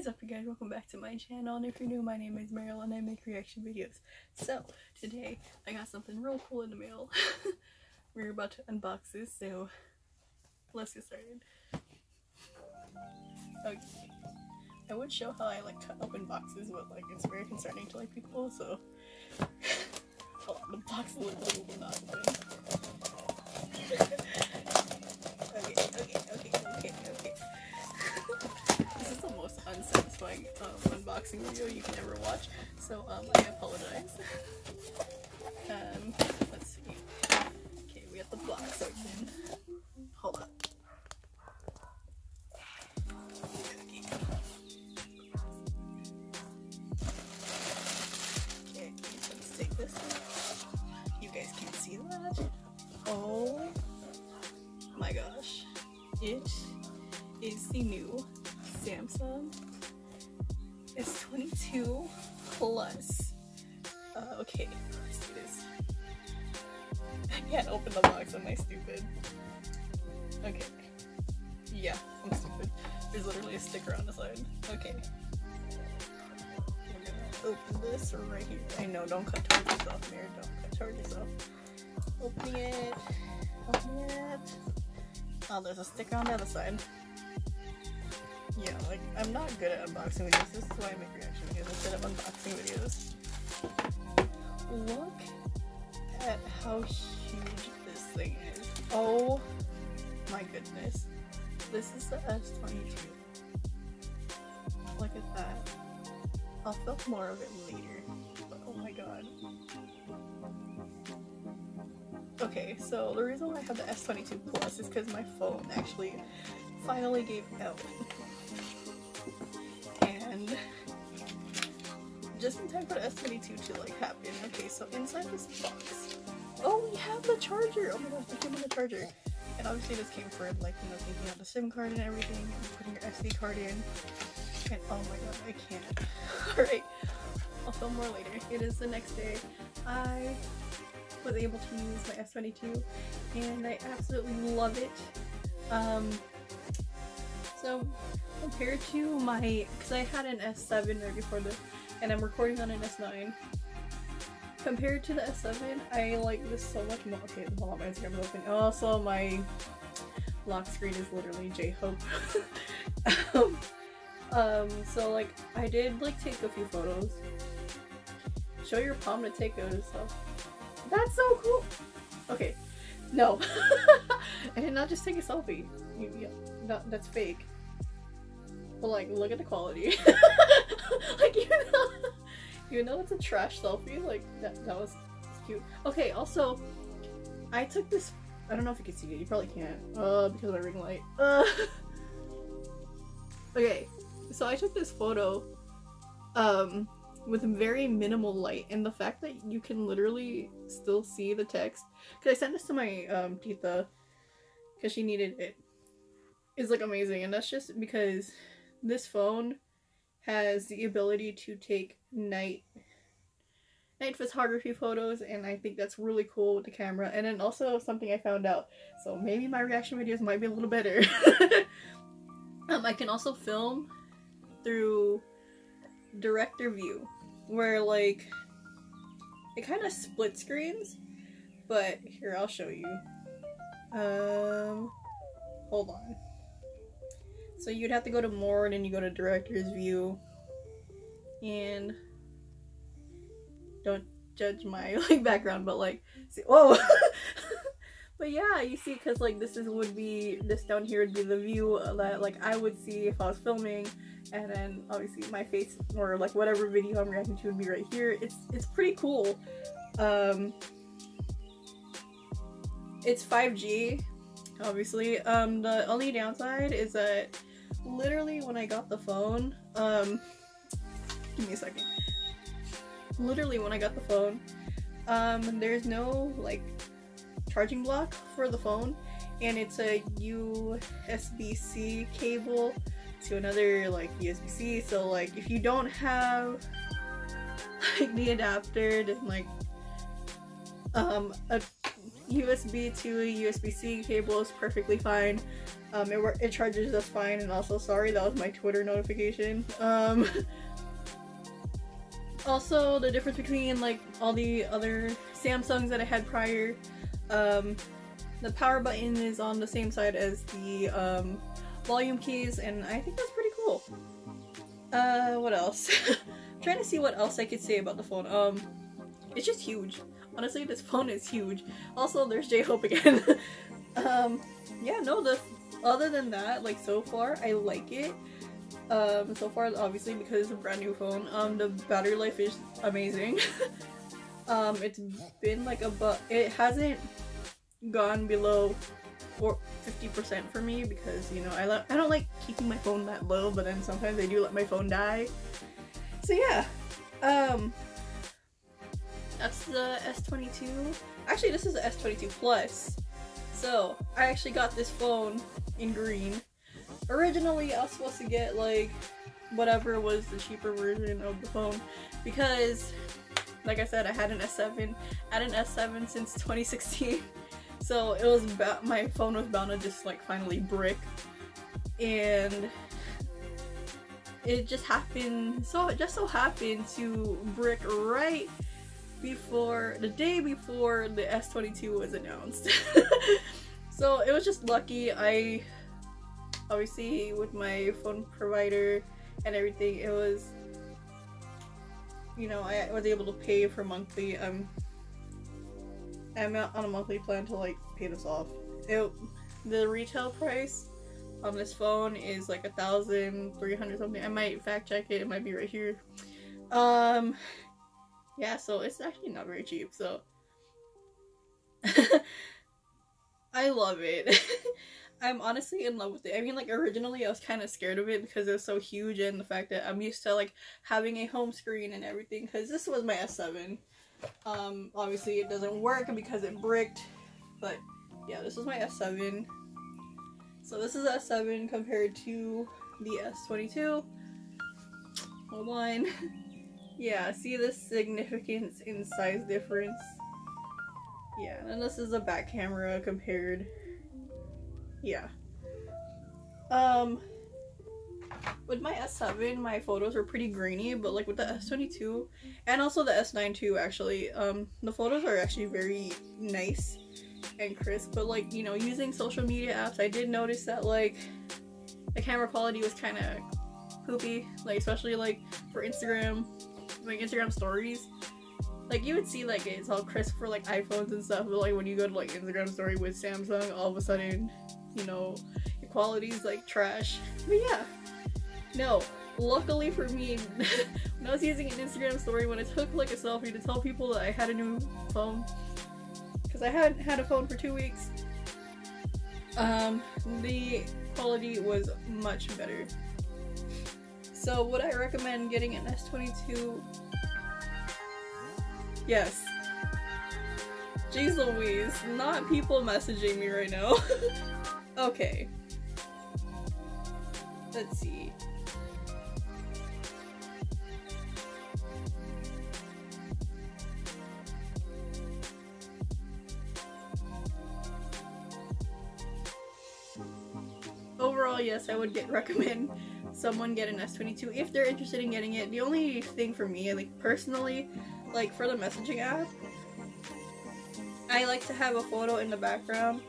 is up you guys? Welcome back to my channel. And if you're new my name is Merielle and I make reaction videos. So today I got something real cool in the mail. We're about to unbox this so let's get started. Okay. I would show how I like cut open boxes but like it's very concerning to like people so the box literally will not open unsatisfying um, unboxing video you can ever watch, so um, I apologize. Um, let's see. Okay, we got the box open. Hold up. Okay, let's take this. You guys can't see that. Oh my gosh. It is the new Plus. Uh, okay, let's do this. I can't open the box, am I stupid? Okay. Yeah, I'm stupid. There's literally a sticker on the side. Okay. We're gonna open this right here. I know, don't cut towards yourself, Mirror. Don't cut towards yourself. Opening it. Opening it. Oh, there's a sticker on the other side. Yeah, like, I'm not good at unboxing videos. This is why I make reaction videos instead of unboxing videos. Look at how huge this thing is. Oh my goodness. This is the S22. Look at that. I'll film more of it later. But oh my god. Okay, so the reason why I have the S22 Plus is because my phone actually finally gave out. And just in time for the S22 to like happen. Okay, so inside this box, oh, we have the charger. Oh my gosh, we came with the charger. And obviously this came for like, you know, taking out the SIM card and everything and putting your SD card in. And oh my god, I can't. Alright, I'll film more later. It is the next day. I was able to use my S22 and I absolutely love it. Um, so compared to my, because I had an S7 right before this and I'm recording on an S9. Compared to the S7, I like this so much more. Okay, hold on, my is open. Also, my lock screen is literally J-Hope. um, um, so like, I did like take a few photos. Show your palm to take those stuff. That's so cool! Okay, no. I did not just take a selfie. Yeah, that, that's fake. But like, look at the quality. like, you know, you know it's a trash selfie? Like, that, that was cute. Okay, also, I took this, I don't know if you can see it, you probably can't, uh, because of my ring light. Uh, okay, so I took this photo, um, with very minimal light and the fact that you can literally still see the text because I sent this to my um tita because she needed it is like amazing. And that's just because this phone has the ability to take night night photography photos and I think that's really cool with the camera. And then also something I found out so maybe my reaction videos might be a little better. Um, I can also film through director view where like it kind of split screens but here I'll show you. Um hold on so you'd have to go to more and then you go to director's view and don't judge my like background but like see whoa but yeah you see because like this is would be this down here would be the view that like I would see if I was filming and then obviously my face or like whatever video I'm reacting to would be right here. It's it's pretty cool. Um, it's 5G, obviously. Um, the only downside is that literally when I got the phone, um, give me a second. Literally when I got the phone, um, there's no like charging block for the phone, and it's a USB-C cable to another like USB-C. So like if you don't have like the adapter then like um a USB to USB-C cable is perfectly fine. Um, it, it charges just fine, and also sorry, that was my Twitter notification. Um, also, the difference between like all the other Samsungs that I had prior, um, the power button is on the same side as the um, volume keys, and I think that's pretty cool. Uh, what else? trying to see what else I could say about the phone. Um, it's just huge. Honestly, this phone is huge. Also, there's J-Hope again. um, yeah, no, the other than that, like so far, I like it. Um, so far, obviously, because it's a brand new phone, um, the battery life is amazing. um, it's been like a it hasn't gone below 50% for me because you know I I don't like keeping my phone that low, but then sometimes I do let my phone die. So yeah, um, that's the S22. Actually, this is the S22 Plus. So I actually got this phone in green. Originally, I was supposed to get like whatever was the cheaper version of the phone because, like I said, I had an S7. I had an S7 since 2016. So it was my phone was bound to just like finally brick, and it just happened. So it just so happened to brick right before the day before the S22 was announced. so it was just lucky. I obviously with my phone provider and everything, it was you know I was able to pay for monthly. Um, I'm on a monthly plan to like pay this off. It, the retail price on this phone is like a thousand three hundred something. I might fact check it. It might be right here. Um, yeah. So it's actually not very cheap. So I love it. I'm honestly in love with it. I mean, like originally I was kind of scared of it because it was so huge and the fact that I'm used to like having a home screen and everything. Because this was my S7. Um, obviously it doesn't work because it bricked, but yeah, this was my S7. So this is S7 compared to the S22. Hold on. yeah, see the significance in size difference? Yeah, and this is a back camera compared. Yeah. Um, with my S7, my photos were pretty grainy, but like with the S22 and also the S9 too, actually, um, the photos are actually very nice and crisp. But like, you know, using social media apps, I did notice that like the camera quality was kind of poopy, like especially like for Instagram, like Instagram stories. Like you would see like it's all crisp for like iPhones and stuff, but like when you go to like Instagram story with Samsung, all of a sudden, you know, your quality's like trash. But yeah, no, luckily for me, when I was using an Instagram story, when I took like a selfie to tell people that I had a new phone, because I hadn't had a phone for two weeks, um, the quality was much better. So would I recommend getting an S22? Yes. Jeez Louise, not people messaging me right now. okay. Let's see. overall, yes, I would get recommend someone get an S22 if they're interested in getting it. The only thing for me, like personally, like for the messaging app, I like to have a photo in the background.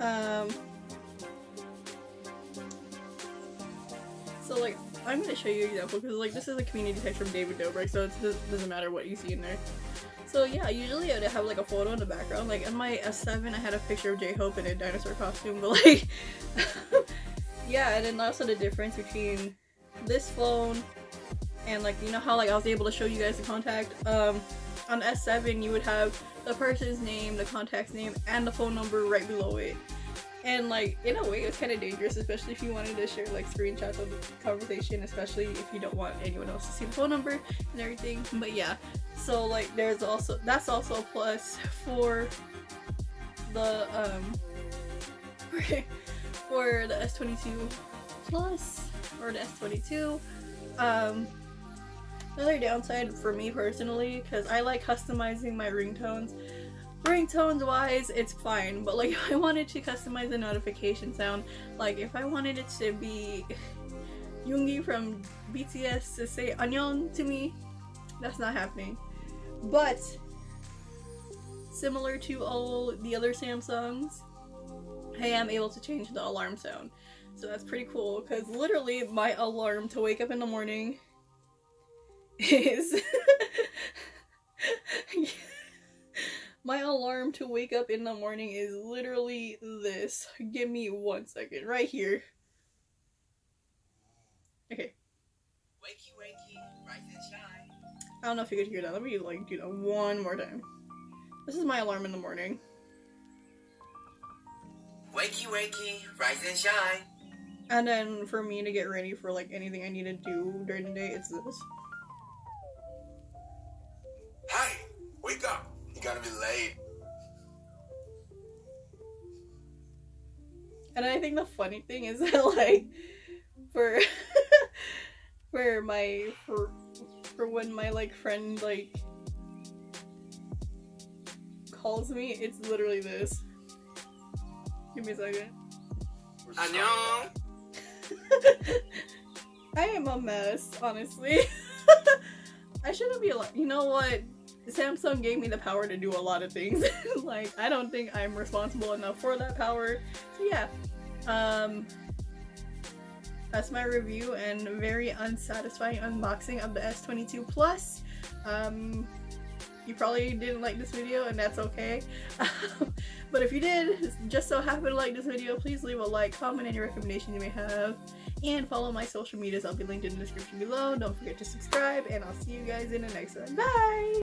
Um, so like, I'm gonna show you an example because like this is a community text from David Dobrik, so it doesn't matter what you see in there. So yeah, usually I'd have like a photo in the background. Like in my S7, I had a picture of J-Hope in a dinosaur costume, but like, yeah, and then also the difference between this phone and like, you know how like I was able to show you guys the contact? Um, on S7, you would have the person's name, the contact's name, and the phone number right below it. And like in a way it's kind of dangerous, especially if you wanted to share like screenshots of the conversation, especially if you don't want anyone else to see the phone number and everything. But yeah, so like there's also that's also a plus for the um for the S22 Plus or the S22. Um, another downside for me personally, because I like customizing my ringtones ringtones wise, it's fine. But like, if I wanted to customize the notification sound, like if I wanted it to be Yoongi from BTS to say annyeong to me, that's not happening. But similar to all the other Samsungs, I am able to change the alarm sound. So that's pretty cool because literally my alarm to wake up in the morning is my alarm to wake up in the morning is literally this. Give me one second, right here. Okay. Wakey, wakey, rise and shine. I don't know if you could hear that. Let me like do that one more time. This is my alarm in the morning. Wakey, wakey, rise and shine. And then for me to get ready for like anything I need to do during the day, it's this. Hey, wake up. You're gonna be late. And I think the funny thing is that like for for my for for when my like friend like calls me, it's literally this. Give me a second. We're Annyeong. I am a mess, honestly. I shouldn't be like, you know what? Samsung gave me the power to do a lot of things. like, I don't think I'm responsible enough for that power. So yeah, um, that's my review and very unsatisfying unboxing of the S22 Plus. Um, you probably didn't like this video and that's okay. but if you did, just so happen to like this video, please leave a like, comment any recommendation you may have, and follow my social medias. I'll be linked in the description below. Don't forget to subscribe, and I'll see you guys in the next one. Bye!